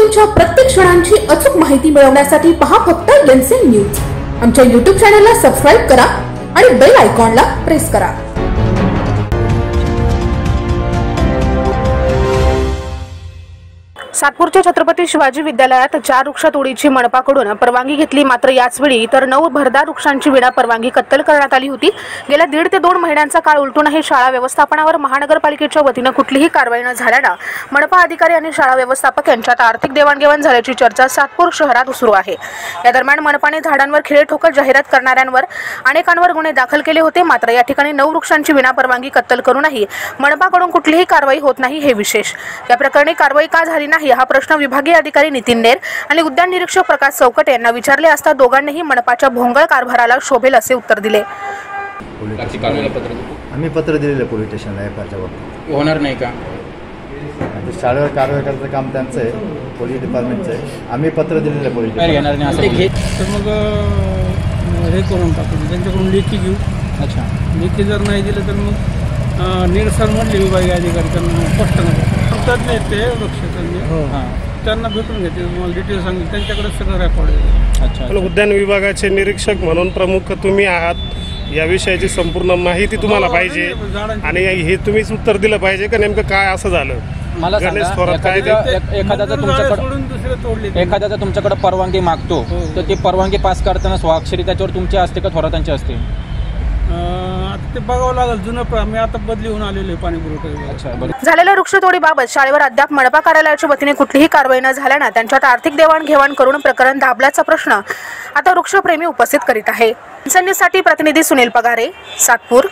घडामोडींच्या प्रत्येक क्षणांची अचूक माहिती मिळवण्यासाठी पहा फक्त एनसीएन न्यूज आमच्या युट्यूब चॅनलला सबस्क्राईब करा आणि बेल आयकॉनला प्रेस करा. सातपूरच्या छत्रपती शिवाजी विद्यालयात चार वृक्ष तोडीची मनपाकडून परवानगी घेतली. मात्र याचवेळी इतर नऊ भरदार वृक्षांची विना परवानगी कत्तल करण्यात आली होती. गेल्या दीड ते दोन महिन्यांचा काळ उलटूनही शाळा व्यवस्थापनावर महानगरपालिकेच्या वतीनं कुठलीही कारवाई न झाल्यानं मनपा अधिकारी आणि शाळा व्यवस्थापक यांच्यात आर्थिक देवाणघेवाण झाल्याची चर्चा सातपूर शहरात सुरू आहे. या दरम्यान मनपाने झाडांवर खिळे ठोकत जाहिरात करणाऱ्यांवर अनेकांवर गुन्हे दाखल केले होते. मात्र या ठिकाणी नऊ वृक्षांची विना परवानगी कत्तल करूनही मनपाकडून कुठलीही कारवाई होत नाही हे विशेष. या प्रकरणी कारवाई का झाली नाही हा प्रश्न विभागीय अधिकारी नितीन नेर आणि उद्यान निरीक्षक प्रकाश चौकटे यांना विचारले असता दोघांनीही मनपाच्या भोंगळ कारभाराला शोभेल असे उत्तर दिले. आम्ही पत्र दिलेलं पोलीस स्टेशनला एफ आरच्या बाबतीत. होणार नाही का? शाळेवर कारवाई करायचं काम त्यांचं आहे पोलीस डिपार्टमेंटचं आहे. आम्ही पत्र दिलेलं पोलीस नाही. तर मग हे करून टाकू त्यांच्याकडून लेखी घेऊ. अच्छा. लेखी जर नाही दिलं तर मग निरसन म्हणले विभागीय अधिकारी त्यांना स्पष्ट नका तज्ञ आहेत ते वृक्षतज्ञ. हां. त्यांना भेटून घेते मला डिटेल सांगितलं त्यांच्याकडे सगळं रेकॉर्ड आहे. अच्छा पण उद्यान विभागाचे निरीक्षक म्हणून प्रमुख तुम्ही आहात. या विषयाची संपूर्ण माहिती तुम्हाला हो, पाहिजे. नाही, झाडांची- आणि हे तुम्हीच उत्तर दिलं पाहिजे का नेमकं काय असं झालं? मला गणेश सांगा थोरात काय एखाद्याचा एक- झाडं तुमच्याकडे सोडून दुसरे तोडले ते. एखाद्याचा तुमच्याकडे परवानगी मागतो हो. तर ती परवानगी पास करताना स्वाक्षरी त्याच्यावर तुमची असते का थोरातांची असते? आता ते बघावं लागेल. जुनं प्र- मी आता बदली होऊन आलेलो आहे पाणी पुरवठा विभागात. अच्छा बरं. झालेल्या वृक्षतोडीबाबत शाळेवर अद्याप मनपा कार्यालयाच्या वतीने कुठलीही कारवाई न झाल्यानं त्यांच्यात आर्थिक देवाणघेवाण करून प्रकरण दाबल्याचा प्रश्न आता वृक्षप्रेमी उपस्थित करीत आहे. साठी प्रतिनिधी सुनील पगारे सातपूर.